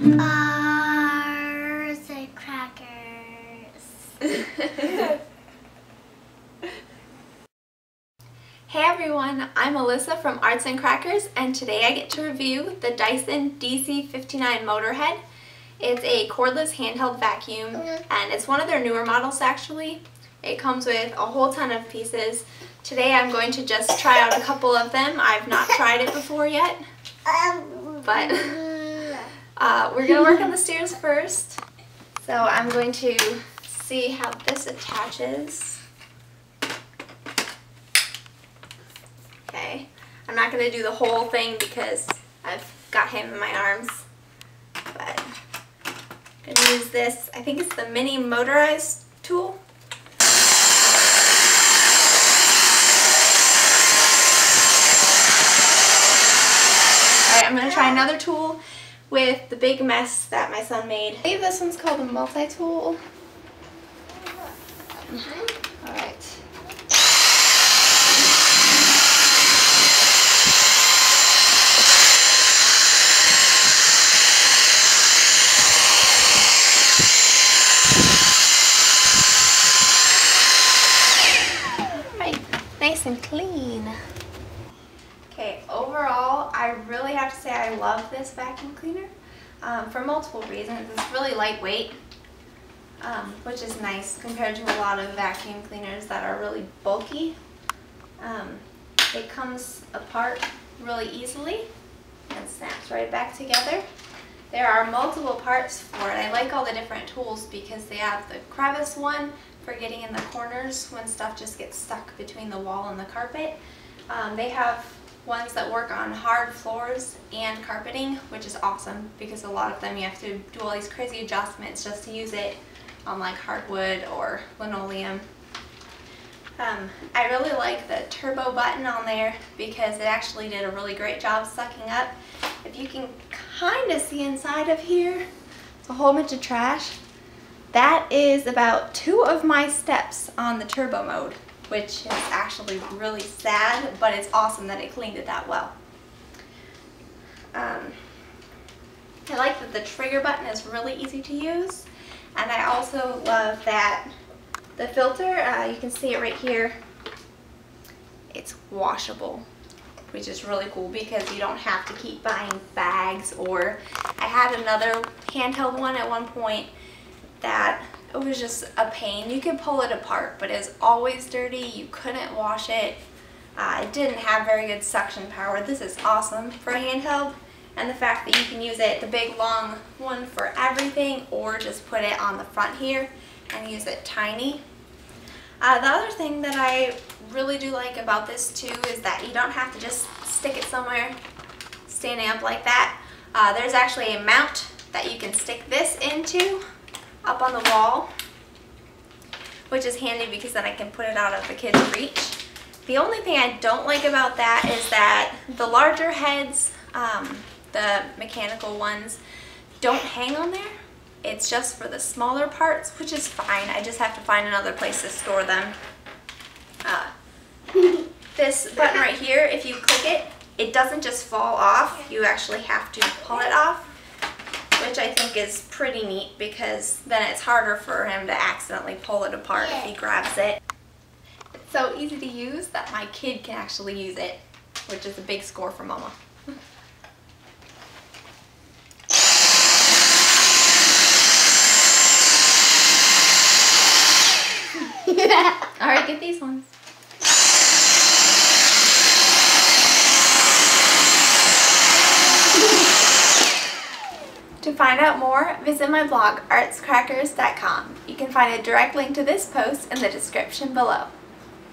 Arts and crackers. Hey everyone, I'm Alyssa from Arts and Crackers and today I get to review the Dyson DC59 Motorhead. It's a cordless handheld vacuum mm-hmm. and it's one of their newer models actually. It comes with a whole ton of pieces. Today I'm going to just try out a couple of them. I've not tried it before yet, um, but uh, we're going to work on the stairs first. So I'm going to see how this attaches. Okay, I'm not going to do the whole thing because I've got him in my arms, but I'm going to use this, I think it's the mini motorized tool. Alright, I'm going to try another tool with the big mess that my son made. I believe this one's called a multi-tool. Alright. Right, nice and clean. Overall, I really have to say I love this vacuum cleaner um, for multiple reasons. It's really lightweight, um, which is nice compared to a lot of vacuum cleaners that are really bulky. Um, it comes apart really easily and snaps right back together. There are multiple parts for it. I like all the different tools because they have the crevice one for getting in the corners when stuff just gets stuck between the wall and the carpet. Um, they have ones that work on hard floors and carpeting, which is awesome because a lot of them you have to do all these crazy adjustments just to use it on like hardwood or linoleum. Um, I really like the turbo button on there because it actually did a really great job sucking up. If you can kind of see inside of here, it's a whole bunch of trash. That is about two of my steps on the turbo mode, which is actually really sad, but it's awesome that it cleaned it that well. Um, I like that the trigger button is really easy to use, and I also love that the filter, uh, you can see it right here, it's washable, which is really cool because you don't have to keep buying bags or I had another handheld one at one point that it was just a pain. You could pull it apart, but it's always dirty. You couldn't wash it. Uh, it didn't have very good suction power. This is awesome for a handheld. And the fact that you can use it, the big long one for everything, or just put it on the front here and use it tiny. Uh, the other thing that I really do like about this too is that you don't have to just stick it somewhere standing up like that. Uh, there's actually a mount that you can stick this into up on the wall, which is handy because then I can put it out of the kid's reach. The only thing I don't like about that is that the larger heads, um, the mechanical ones, don't hang on there. It's just for the smaller parts, which is fine. I just have to find another place to store them. Uh, this button right here, if you click it, it doesn't just fall off. You actually have to pull it off, which I think is pretty neat because then it's harder for him to accidentally pull it apart if he grabs it. It's so easy to use that my kid can actually use it, which is a big score for mama. Alright, get these ones. To find out more, visit my blog, artscrackers.com. You can find a direct link to this post in the description below.